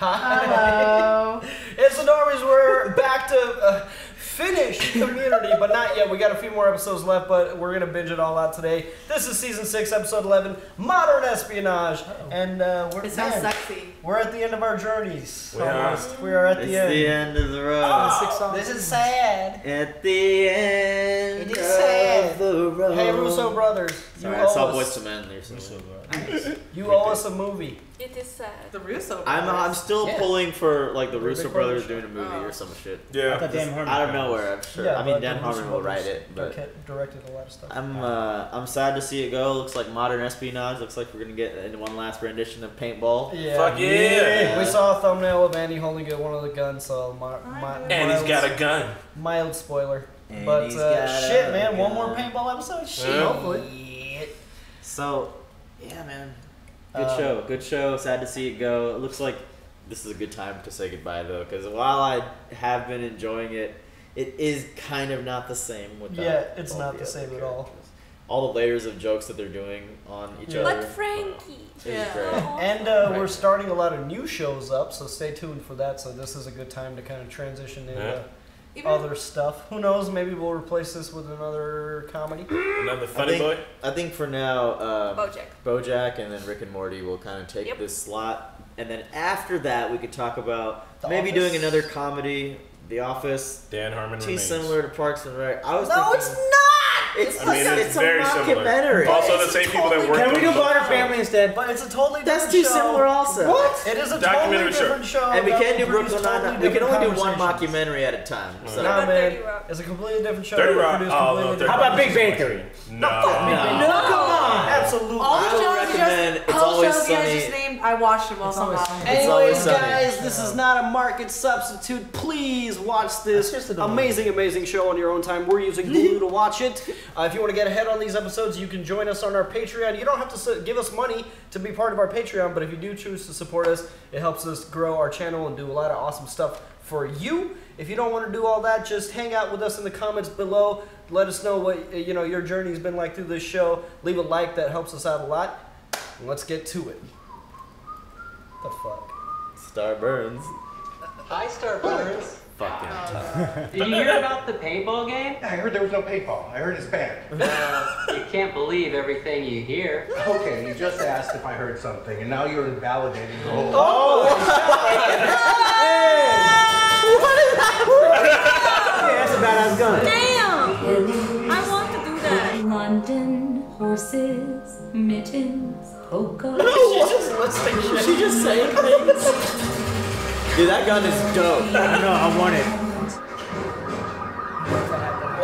Hello. It's the Normies. We're back to uh, finish Community, but not yet. We got a few more episodes left, but we're gonna binge it all out today. This is season six, episode eleven, Modern Espionage, and uh, we're It sounds man, sexy. we're at the end of our journeys. We are. almost. We are at It's the end. the end of the road. Oh, this is sad. At the end It is of the road. Hey, Russo brothers, you Sorry, I owe saw us. Boyz II Men there. So. You owe us a movie. It is sad. The Russo. I'm I'm still Yeah. pulling for like the They're Russo brothers brothers. doing a movie Oh. or some shit. Yeah. I thought Dan Harmon. Out of nowhere, I'm sure. Yeah, I mean, but Dan the Harmon will write it, but direct- directed a lot of stuff. I'm uh, I'm sad to see it go. Looks like modern espionage. Looks like we're gonna get in one last rendition of paintball. Yeah. Fuck yeah. We saw a thumbnail of Andy holding one of the guns, so my, my, And he's mild- got a gun. mild spoiler. And but he's uh, got shit, a man, one more gun. paintball episode. Shit, Yeah. hopefully. So, yeah, man. Good Um, show. Good show. Sad to see it go. It looks like this is a good time to say goodbye, though, because while I have been enjoying it, it is kind of not the same without. Yeah, it's all not the the same other at all. All the layers of jokes that they're doing on each Yeah. other. But Frankie. It's Yeah. And uh, Right. we're starting a lot of new shows up, so stay tuned for that. So this is a good time to kind of transition into Yeah. Even other stuff. Who knows? Maybe we'll replace this with another comedy. Another I funny think, boy. I think for now, um, Bojack. Bojack and then Rick and Morty will kind of take Yep. this slot, and then after that, we could talk about The maybe Office. doing another comedy, The Office. Dan Harmon Too remains. similar to Parks and Rec. I was No, thinking, it's not. It's, I mean, it's, it's a very similar. mockumentary. Also, the It's same people that totally worked Can we on do the Modern show. Family instead? But it's a totally That's too show. similar also. What? It is a Documentary totally different show. And we can't do will produce Brooklyn totally Nine-Nine. We can only do one mockumentary at a time. So. Nah, What man. It's a completely different show. 30 Rock. Oh, no, different- How about Big Bang Theory? No, No. fuck Big Bang. No, come on. Absolutely. All the shows you recommend just, It's Always shows you guys Sunny. just named, I watched them all It's Always somehow. Sunny. It's Anyways, guys, this is not a market substitute. Please watch this just a amazing, amazing show on your own time. We're using Hulu to watch it. Uh, if you want to get ahead on these episodes, you can join us on our Patreon. You don't have to s- give us money to be part of our Patreon, but if you do choose to support us, it helps us grow our channel and do a lot of awesome stuff for you. If you don't want to do all that, just hang out with us in the comments below. Let us know what you know your journey's been like through this show. Leave a like; that helps us out a lot. And let's get to it. The fuck. Star Burns. Hi, Starburns. Fucking oh, Did you hear about the paintball game? I heard there was no paintball. I heard it's banned. Well, you can't believe everything you hear. Okay, you just asked if I heard something, and now you're invalidating the whole. Oh! hey! What is that? yeah, that's a badass gun. Damn! I want to do that. London, horses, mittens, polka. She just saying things. Dude, that gun is dope. I don't know, I want it.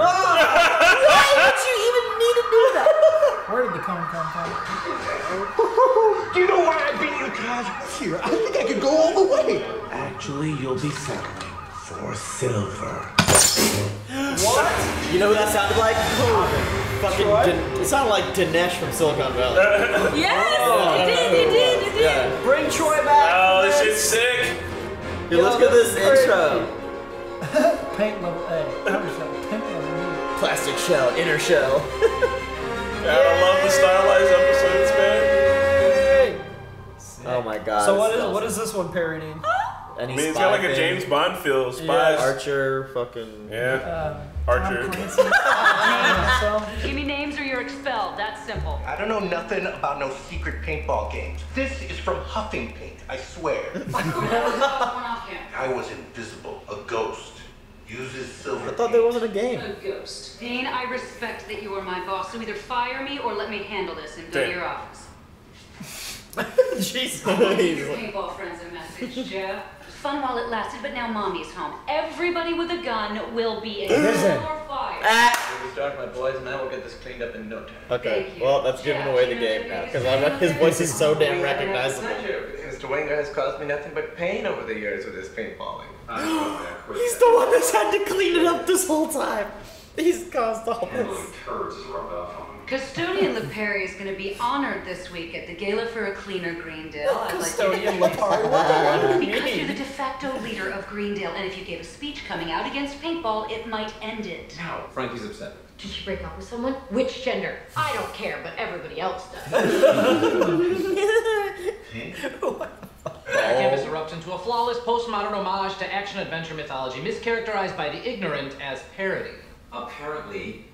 Why would you even need to do that? Where did the cum come from? Do you know why I beat you, Todd? Here, I think I could go all the way. Actually, you'll be settling for silver. What? You know who that sounded like? Fucking. Din- it sounded like Dinesh from Silicon Valley. Yes! It did, it did, it did. Yeah. Bring Troy back. Oh, this man. shit's sick. Dude, look at this intro. Paint level A. Paint level B. Plastic shell, inner shell. God, I love the stylized episodes, man. Oh my god. So what this is awesome. what is this one parodying? Any I mean, it's spy got like a? James Bond feel. Yeah. Spies. Archer, fucking. Yeah. Um, Archer. Give me names or you're expelled. That's simple. I don't know nothing about no secret paintball games. This is from Huffing Paint, I swear. I was invisible, a ghost. Uses silver. I thought there wasn't a game. A ghost. Dean, I respect that you are my boss, so either fire me or let me handle this and go to your office. Jesus. Your paintball friends a message, Joe. Fun while it lasted, but now mommy's home. Everybody with a gun will be Listen. expelled or fired. Ah! We'll start, my boys, and I will get this cleaned up in no time. Okay, Thank you. well, that's giving Yeah, away the game the now biggest because his voice is so damn We haven't had recognizable. Mr. Wenger has caused me nothing but pain over the years with his paintballing. He's the one that's had to clean it up this whole time. He's caused all this. Custodian LePerry is going to be honored this week at the Gala for a Cleaner Greendale. I'd like Custodian to Lepari. What the hell do you Because you're the de facto leader of Greendale, and if you gave a speech coming out against paintball, it might end it. No, Frankie's upset. Did she break up with someone? Which gender? I don't care, but everybody else does. Campus erupts into a flawless postmodern homage to action adventure mythology, mischaracterized by the ignorant as parody. Apparently,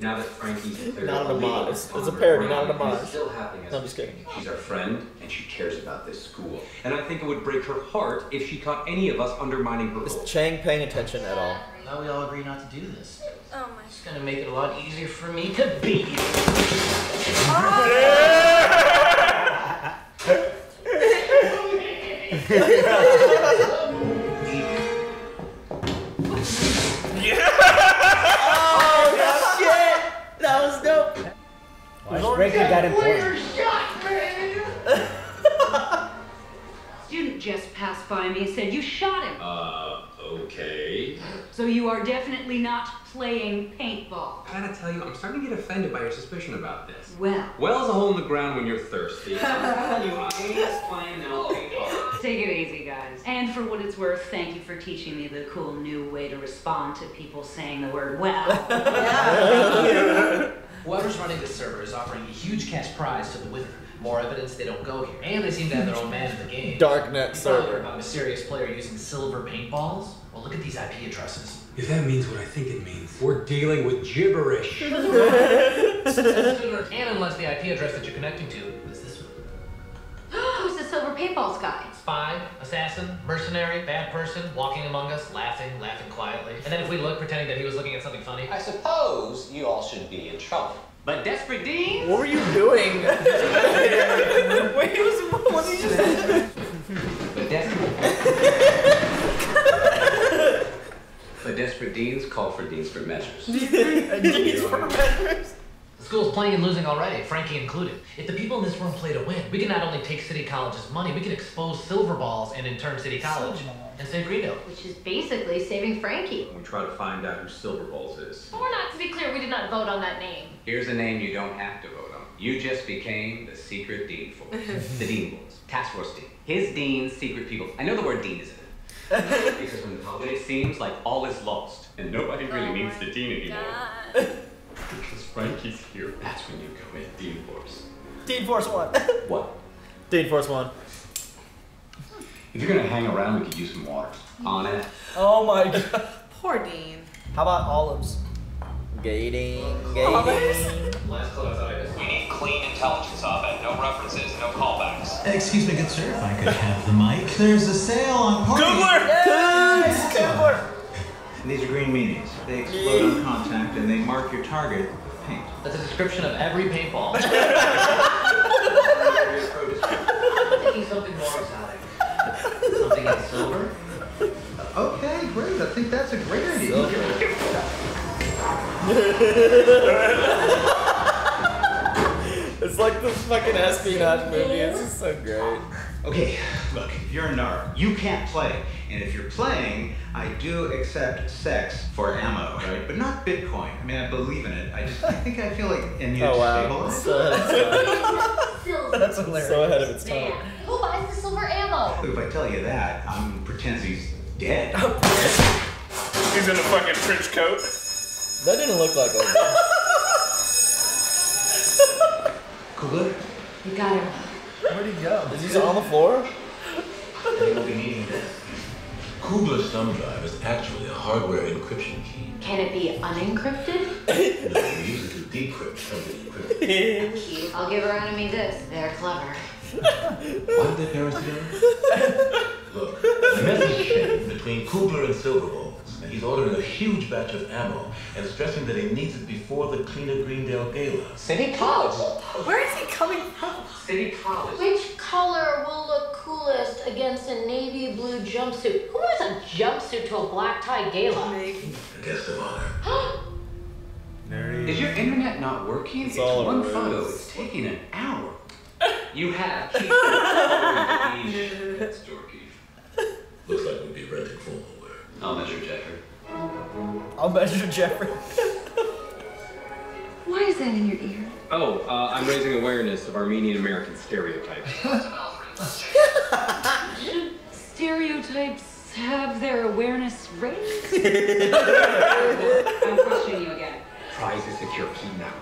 now that Frankie's Not up an the homage. It's a underground, parody, not an it's homage. still happening as No, I'm just kidding. She's our friend, and she cares about this school. And I think it would break her heart if she caught any of us undermining her Is goals. Chang paying attention at all? Now we all agree not to do this. Oh my. It's gonna make it a lot easier for me to beat you. Oh Icebreaker got important. Student just passed by me and said you shot him. Uh, okay. So you are definitely not playing paintball. I gotta tell you, I'm starting to get offended by your suspicion about this. Well, Well is a hole in the ground when you're thirsty. You, I ain't playing no paintball. take it easy, guys. And for what it's worth, thank you for teaching me the cool new way to respond to people saying the word well. Whoever's running this server is offering a huge cash prize to the winner. More evidence they don't go here. And they seem to have their own man in the game. Darknet You probably heard server. about a mysterious player using silver paintballs? Well, look at these IP addresses. If that means what I think it means, we're dealing with gibberish. and unless the IP address that you're connecting to is this one. Who's the silver paintballs guy? Spy, assassin, mercenary, bad person, walking among us, laughing, laughing quietly. And then if we look, pretending that he was looking at something funny. I suppose you all should be in trouble. But Desperate Dean? What were you doing? Wait, was, what did you say? But desperate. but desperate deans call for deans for measures. Deeds for measures. The school's playing and losing already, Frankie included. If the people in this room play to win, we can not only take City College's money, we can expose Silver Balls and in turn City College and save Rito. Which is basically saving Frankie. We try to find out who Silver Balls is. Or not, to be clear, we did not vote on that name. Here's a name you don't have to vote on. You just became the secret dean force. the dean boys. Task force dean. His dean's secret people. I know the word dean is in it. because when, when it seems like all is lost and nobody really Oh needs the dean anymore. God. Because Frankie's here. That's when you go in, dean force. Dean Force One. What? Dean Force One. If you're gonna hang around, we could use some water. On it. Oh my god. Poor Dean. How about olives? Gating, Olives? gating. Last close item. We need clean intelligence of it. No references, no callbacks. Excuse me, good sir, if I could have the mic. There's a sale on parties. Yes! Kugler! These are green meanies. They explode on contact and they mark your target with paint. That's a description of every paintball. Thinking something more exotic. Something in silver? Okay, great. I think that's a great idea. It's like the fucking espionage movie. It's just so great. Okay, look, if you're a narc, you can't play. And if you're playing, I do accept sex for ammo, right? But not Bitcoin. I mean, I believe in it. I just, I think I feel like I need Oh wow. stabilize. So ahead of its time. That's hilarious. So ahead of its time. Man, who buys the silver ammo? If I tell you that, I'm pretends he's dead. Oh, he's in a fucking trench coat. That didn't look like Obi. Kugler, You got him. Where'd he go? Is he on the floor? you will be needing this. Kugler's thumb drive is actually a hardware encryption key. Can it be unencrypted? No, we use it to decrypt something encrypted. Cute. I'll give her enemy this. They're clever. Why did their parents together? Look, the message chain between Kugler and Silverballs. He's ordering a huge batch of ammo and stressing that he needs it before the Cleaner Greendale Gala. City College. Where is he coming from? City College. Which color will look coolest against a navy blue jumpsuit? Who wears a jumpsuit to a black tie gala? Maybe. Guest of honor. Is your internet not working? It's, all one over photo. It's taking an hour. You have keep That's dorky. Looks like we'd be renting formal wear. I'll measure Jeffrey. I'll measure Jeffrey. Why is that in your ear? Oh, uh, I'm raising awareness of Armenian American stereotypes. Stereotypes have their awareness raised? I'm questioning you again. Prize is secure. Key now.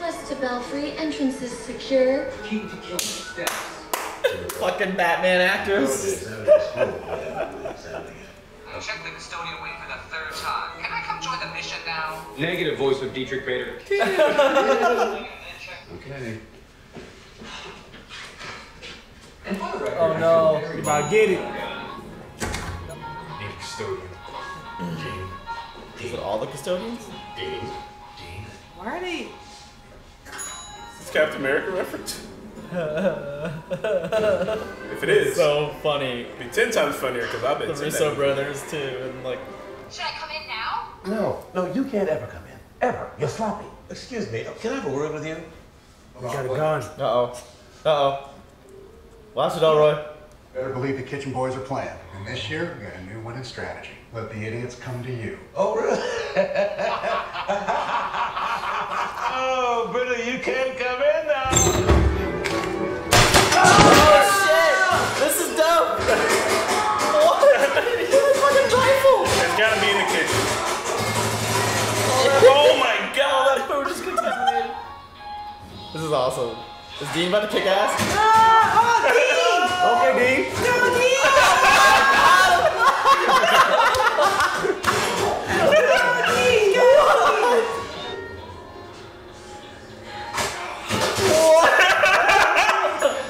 West to Belfry, entrance is secure. Key to kill steps. Fucking Batman actors. Check the custodial wing for the third time. Can I come join the mission now? Negative voice of Diedrich Bader. Okay. And for the record, Oh no. You about to get it. Need a custodian. Dean. Is it all the custodians? Dean. Dean. Why are they? Is Captain America reference? If it is, So funny. it'd be ten times funnier because I've been The Russo brothers too, and like Should I come in now? No, no, you can't ever come in. Ever. You're sloppy. Excuse me. Can I have a word with you? You got a gun. uh oh, uh oh. Watch it, Elroy. Better believe the kitchen boys are playing. And this year, we got a new winning strategy. Let the idiots come to you. Oh, really? oh, brother, you can't come This is Dean about to kick ass? Uh, oh, Dean! Okay, Dean.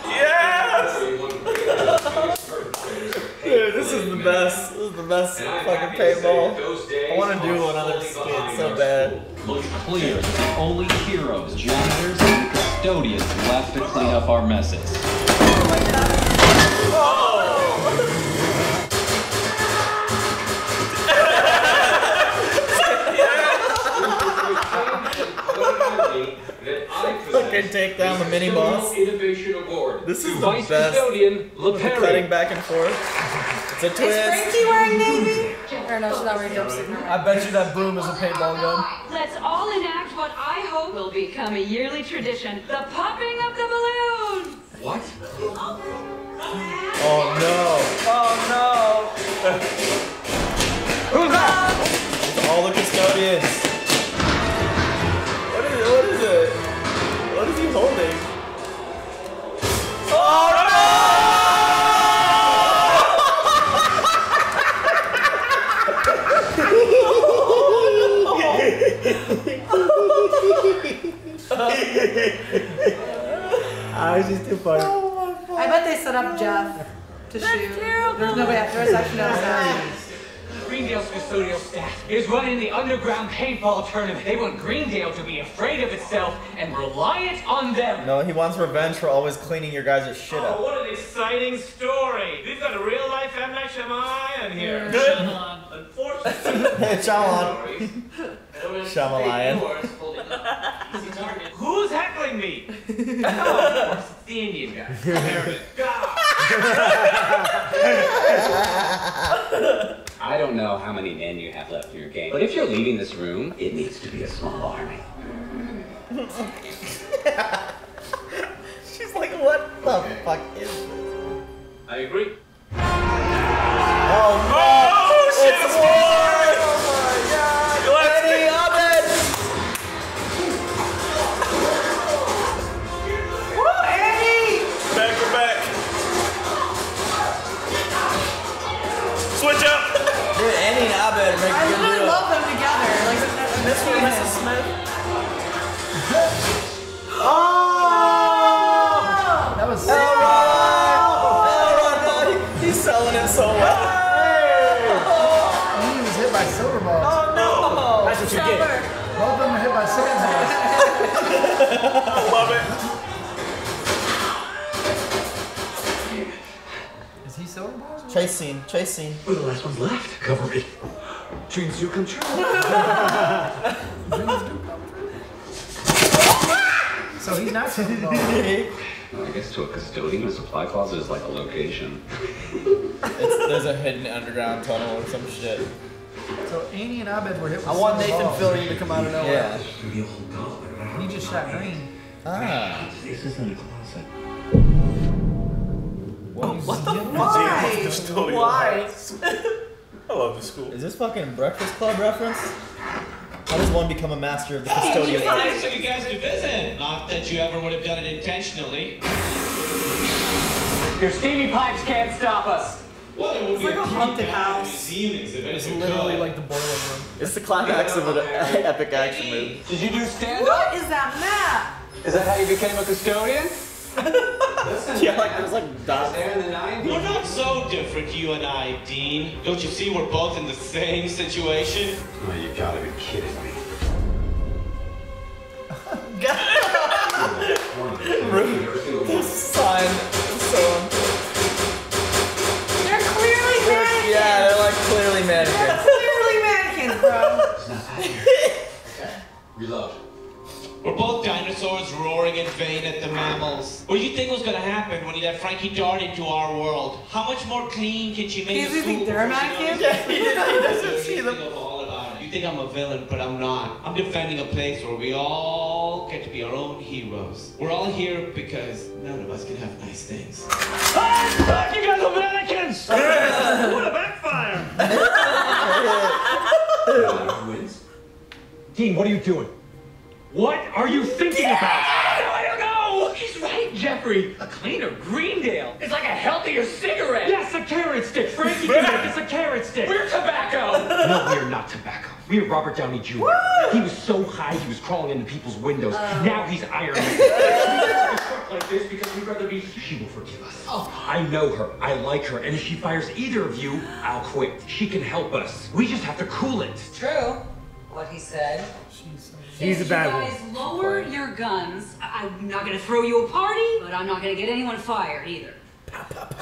Yes! Dude, this is the best. This is the best fucking paintball. I want to do another skit so bad. Looks clear only heroes, janitors, and custodians left to clean up our messes. Fucking take down the mini boss. Innovation Award. This is the Vice best. Custodian With the LePerry. cutting back and forth. It's a Is twist. Frankie wearing navy? Or no, she's not wearing jumpsuit. Never I bet you that broom is a paintball gun. Let's all enact what I hope will become a yearly tradition the popping of the balloons. What? Oh no. Oh no. Who's It's all the custodians. What is it? What is it? What is he holding? It's just too funny. Oh I bet they set up Jeff to shoot. There's no way. There's actually no sound. Greendale's custodial staff is running the underground paintball tournament. They want Greendale to be afraid of itself and reliant on them. No, he wants revenge for always cleaning your guys' shit Oh, up. what an exciting story! We've got a real life M. Night Shyamalan here. Good. Unfortunately, Shyamalan. Shyamalan. Who's heckling me? oh, of course, it's the Indian guy. I don't know how many men you have left in your game, but if you're leaving this room, it needs to be a small army. She's like, what the fuck is this? I agree. Chase scene, chase scene. We're the last ones left. Cover me. Dreams do come true. So he's not silver. I guess to a custodian, a supply closet is like a location. It's, there's a hidden underground tunnel or some shit. So Annie and Abed were hit with I want Nathan balls. Fillion to come out of nowhere. Yeah. He just shot green. Ah. This is in the closet. What the Why? Custodial Why? I love the school. Is this fucking Breakfast Club reference? How does one become a master of the It's custodial nice art? of you guys to visit. Not that you ever would have done it intentionally. Your steamy pipes can't stop us. Well, it would It's be like a haunted pretty bad house. museum exhibit It's literally like the boiler room. It's the climax of an epic action movie. Did you do stand up? What is that map? Is that how you became a custodian? Yeah, like there's like dots. There in the 90s? We're not so different, you and I, Dean. Don't you see we're both in the same situation? Oh, you gotta be kidding me. Sign. So. They're clearly mannequins. Yeah, they're like clearly They're clearly mannequins, bro. Reload. We're both dinosaurs roaring in vain at the mammals. What do you think was gonna happen when you let Frankie dart into our world? How much more clean can she make He's us using school their before she he doesn't see them. everything all about it? You think I'm a villain, but I'm not. I'm defending a place where we all get to be our own heroes. We're all here because none of us can have nice things. Ah, you guys are mannequins! what a backfire! Who wins? Dean, what are you doing? What are you thinking about? I don't know! He's right, Jeffrey. A cleaner Greendale. It's like a healthier cigarette. Yes, a carrot stick. Frankie can make us a carrot stick. We're tobacco. No, we are not tobacco. We are Robert Downey Jr. He was so high he was crawling into people's windows. Uh. now he's Iron Man. we don't construct like this because we'd rather be. She will forgive us. Oh. I know her. I like her. And if she fires either of you, I'll quit. She can help us. We just have to cool it. True. What he said. He's a If bad you one. guys lower your guns. I- I'm not gonna throw you a party, but I'm not gonna get anyone fired either.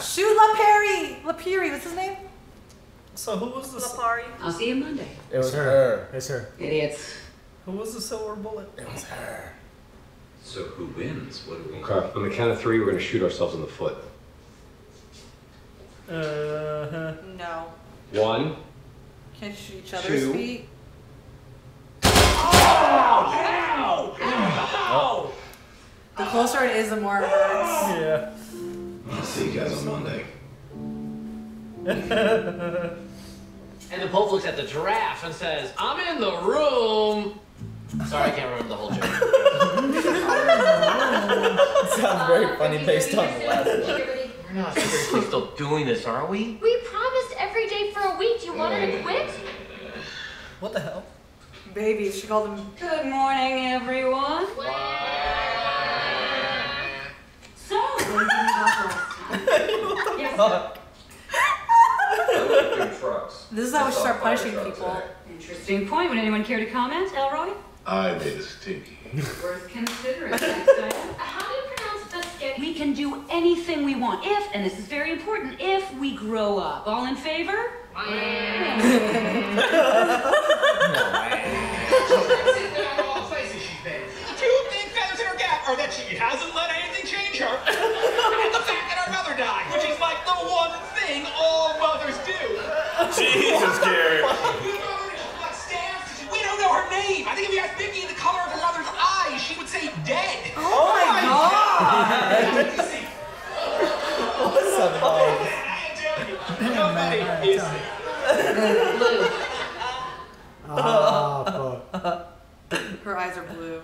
Shoot LaPerry. LaPerry, what's his name? So who was the LaPari. I'll see you Monday. It was her. It's her. Idiots. Who was the silver bullet? It was her. So who wins? What do we? Okay, on the count of three, we're gonna shoot ourselves in the foot. Uh-huh. No. One. Can't shoot each other's Two. feet. Ow! Ow! The closer it is, the more it hurts. Yeah. I'll see you guys on Monday. And the Pope looks at the giraffe and says, I'm in the room. Sorry, I can't remember the whole joke. Sounds very uh, funny based on the last one. We're not seriously still doing this, are we? We promised every day for a week. Do you want her to quit? What the hell? Baby, she called him. Good morning, everyone. So, where did you go last time? Yes, This is how we start punishing people. Interesting point. Would anyone care to comment, Elroy? I made a stinky. Worth considering. How do you pronounce Biscuit? We can do anything we want if, and this is very important, if we grow up. All in favor? Two big feathers in her gap are that she hasn't let anything change her, and the fact that her mother died, which is like the one thing all mothers do. Jesus, Gary. We don't know her name. I think if you asked Vicky the color of her mother's eyes, she would say dead. Oh my god! What's up, guys? Nobody is. Oh, fuck. Her eyes are blue.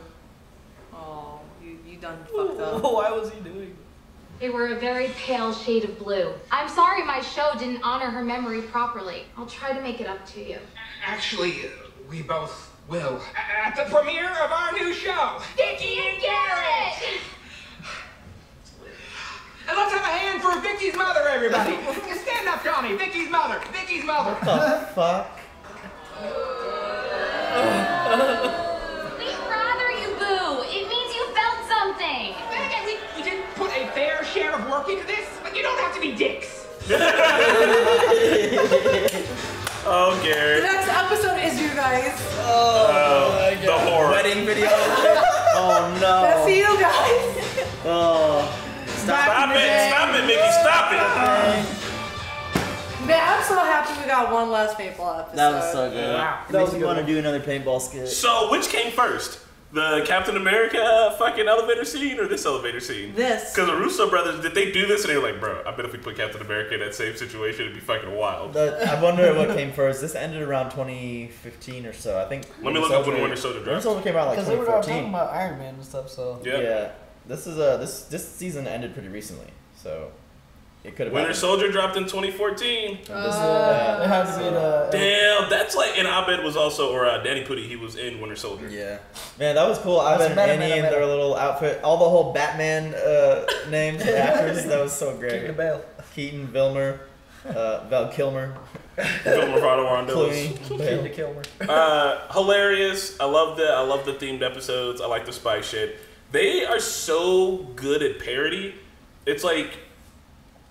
Oh, you, you done fucked up. Why was he doing They were a very pale shade of blue. I'm sorry my show didn't honor her memory properly. I'll try to make it up to you. Actually, we both will. At the premiere of our new show. Vicky and Garrett! And let's have a hand for Vicky's mother, everybody. Stand up, Johnny. Vicky's mother. Vicky's mother. The fuck? We'd rather you boo. It means you felt something. Okay, we, we didn't put a fair share of work into this, but you don't have to be dicks. Oh, Gary. The next episode is you guys. Oh, oh the horror. Wedding video. oh no. That's you guys. Oh. Stop it! Stop it, Mickey! Stop it! Man, I'm so happy we got one last paintball episode. That was so good. Wow. It That makes me want to do another paintball skit. So, which came first? The Captain America fucking elevator scene or this elevator scene? This. Because the Russo brothers, did they do this? And they were like, bro, I bet if we put Captain America in that same situation, it'd be fucking wild. The, I wonder what came first. This ended around 2015 or so. I think. Let me look up when Winter Soldier dropped. Winter dropped. Soldier came out like 2014. Because they were all talking about Iron Man and stuff, so. Yeah. This is a this this season ended pretty recently, so it could have. Winter happened. Soldier dropped in 2014. This is, Uh, it had to be. Damn, that's like, and Abed was also, or uh, Danny Pudi, he was in Winter Soldier. Yeah. Man, that was cool. I've That's been meta, Annie meta, and their little outfit, all the whole Batman uh, names, the actors. That was so great. Keaton Bale. Keaton, Vilmer, uh, Val Kilmer, Vilmer Vardo Clooney, Kilmer. uh, hilarious. I love the I love the themed episodes. I like the spy shit. They are so good at parody. It's like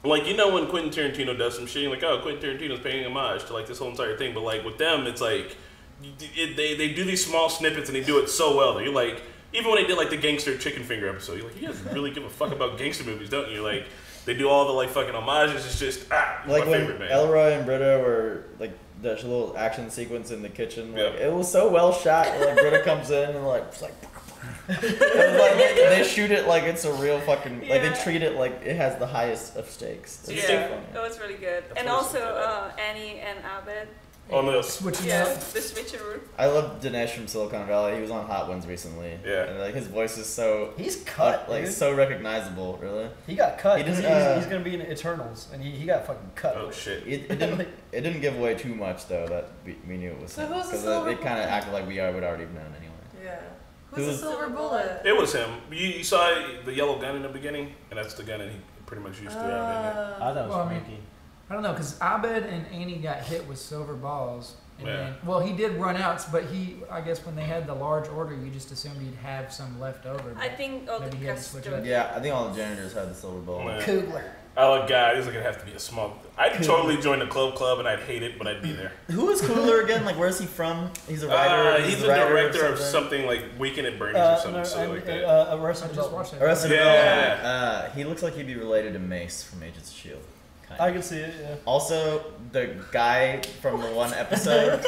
like you know when Quentin Tarantino does some shit, you're like, oh, Quentin Tarantino's paying homage to like this whole entire thing. But like with them, it's like it, they they do these small snippets and they do it so well that you're like, even when they did like the gangster chicken finger episode, you're like, you guys really give a fuck about gangster movies, don't you? Like they do all the like fucking homages. It's just ah, Like my when favorite man. Elroy and Britta were like the little action sequence in the kitchen. Like it was so well shot. Like Britta comes in and like it's like. It was like they, they shoot it like it's a real fucking like they treat it like it has the highest of stakes. It's so Yeah, funny. that was really good. and also uh, Annie and Abed. On the Switching yeah, up. the switcheroo. I love Dinesh from Silicon Valley. He was on Hot Ones recently. Yeah. And like his voice is so He's cut, like dude. so recognizable. Really. He got cut. He 'cause didn't. he's, uh, he's gonna be in Eternals, and he, he got fucking cut. Oh shit. It, it didn't. It didn't give away too much though that we, we knew it was So him who's the because silver they kind of acted like we would already have known anyway. Yeah. Who's Who's the silver bullet? It was him. You, you saw the yellow gun in the beginning, and that's the gun that he pretty much used to have in Uh. I thought it was Well, I mean, I don't know, because Abed and Annie got hit with silver balls. And Yeah. then, well, he did run out, but he, I guess, when they had the large order, you just assumed he'd have some left over. I think all the maybe he had to switch custom- up. Yeah, I think all the janitors had the silver ball. Man. Kugler. I like God. He's gonna have to be a small. I'd totally join the club club, and I'd hate it, but I'd be there. Who is Kugler again? Like, where's he from? He's a writer. Uh, he's a the writer director of something. something like Weekend at Bernie's Uh, or something no, silly and, like that. uh, Arrested I just Development. watched it. Arrested Yeah. Development. Uh, he looks like he'd be related to Mace from Agents of Shield. Kind I can see it. Yeah. Also, the guy from the one episode,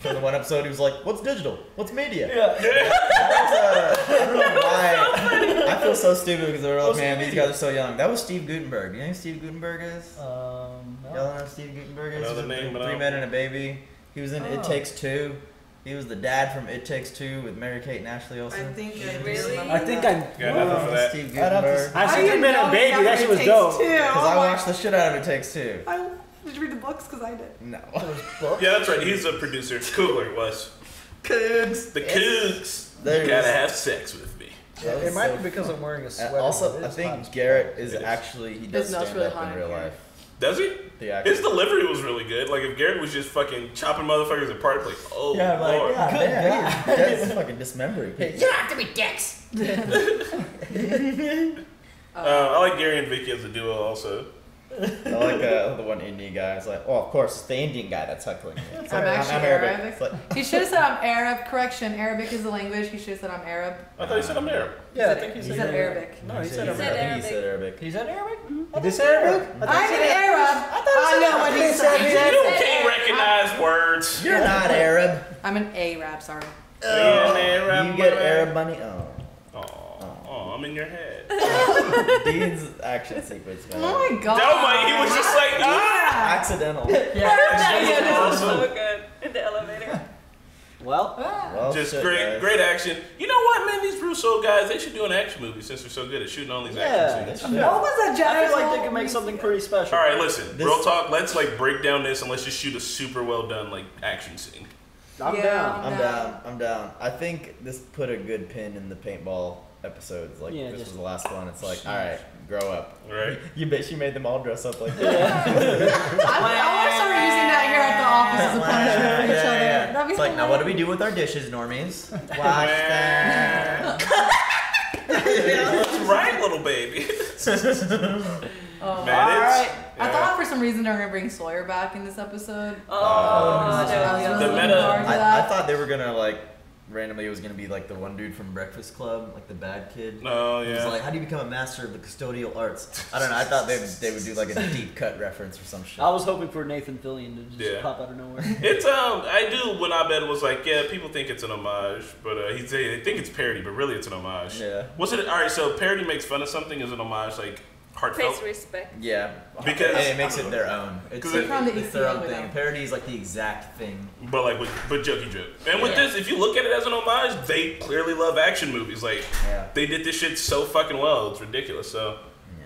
from the one episode, he was like, "What's digital? What's media?" Yeah. That was, uh, I don't know why. I feel so stupid because they're like, What's man, these guys are so young. That was Steve Guttenberg. You know who Steve Guttenberg is? Um, no. Y'all know Steve Guttenberg is? I know the He's name, in but Three Men and a Baby. He was in It Oh. Takes Two. He was the dad from It Takes Two with Mary Kate and Ashley Olsen. I Olsen. think I Really? I think. I. Got nothing for that. Steve I'd have to- Guttenberg. I I see didn't Three Men and a Baby. That shit was dope. Because Oh I watched the shit out of It Takes Two. I, did you read the books? Because I did. No. Yeah, that's right. He's a producer. Kugler was. Cougs. The Cougs. There You gotta is. have sex with me. Yeah, it might so be because I'm wearing a Uh, sweater. also, I think. Garrett is It is. actually he does His note's stand really up high in in real here. life. Does he? The. His delivery was really good. Like if Garrett was just fucking chopping motherfuckers apart, like oh Yeah, I'm like, lord. God, Good damn, guy. that's fucking dismembering. people. You don't have to be dicks. Uh, I like Gary and Vicky as a duo also. I like uh, the one Indian guy. It's like, oh, of course, it's the Indian guy that's heckling me. It's I'm like, actually Arabic. Arabic. Like, He should have said I'm Arab. Correction, Arabic is the language. He should have said I'm Arab. I thought he said I'm Arab. Yeah, I think he He said, said Arabic. No, he said I Arabic. think he said Arabic. He said Arabic? I did say Arabic? I thought he I'm an Arab. I know what he said. You said. can't recognize words. You're not Arab. I'm an Arab. Sorry. Yeah, Arab You get. Arab money. Oh. Oh, oh, I'm in your head. Dean's action sequence, man. Oh my god. Dynamite, he was just like, ah! Accidental. Yeah, that was so good in the elevator. Well, Well, Just shit, great, guys. great action. You know what, man? These Russo guys, they should do an action movie since they're so good at shooting all these Yeah, action scenes. What was that I feel like they could make something pretty special. All right, listen. This- real talk. Let's like break down this and let's just shoot a super well done like action scene. I'm Yeah. down. I'm No. down. I'm down. I think this put a good pin in the paintball episodes. Like Yeah, this just- was the last one. It's like, all right, grow up. Right. You bet she made them all dress up like I, I want to start using that here at the office as a punishment for each Yeah, other. yeah. That'd be It's like, now what do we do with our dishes, normies? Wash them. That's right, little baby. Oh, Man, all it's- right. I thought for some reason they were gonna bring Sawyer back in this episode. Oh, I was The meta- looking forward to I, I thought they were gonna like randomly it was gonna be like the one dude from Breakfast Club, like the bad kid. Oh, He was yeah. like, how do you become a master of the custodial arts? I don't know. I thought they they would do like a deep cut reference or some shit. I was hoping for Nathan Fillion to just Yeah. pop out of nowhere. It's um, I do when I Abed was like, yeah, people think it's an homage, but uh, he say they think it's parody, but really it's an homage. Yeah. What's it? All right, so parody makes fun of something is an homage, like heartfelt. Pays respect. Yeah, Because- and it makes it their own. It's, 'Cause a- it- Trying it's their own thing. them. Parody is like the exact thing. But like with but jokey joke. And with Yeah. this, if you look at it as an homage, they clearly love action movies. Like Yeah. they did this shit so fucking well, it's ridiculous. So,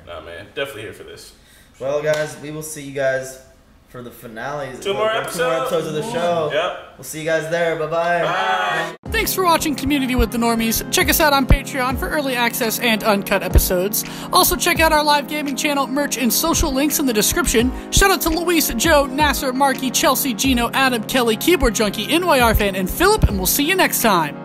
nah, man, definitely here for this. Well, guys, we will see you guys for the finales. Two more Two more episodes. episodes of the show. Yep. We'll see you guys there. Bye-bye. bye. Thanks for watching Community with the Normies. Check us out on Patreon for early access and uncut episodes. Also, check out our live gaming channel, merch, and social links in the description. Shout out to Luis, Joe, Nasser, Marky, Chelsea, Gino, Adam, Kelly, Keyboard Junkie, NYR fan, and Philip, and we'll see you next time.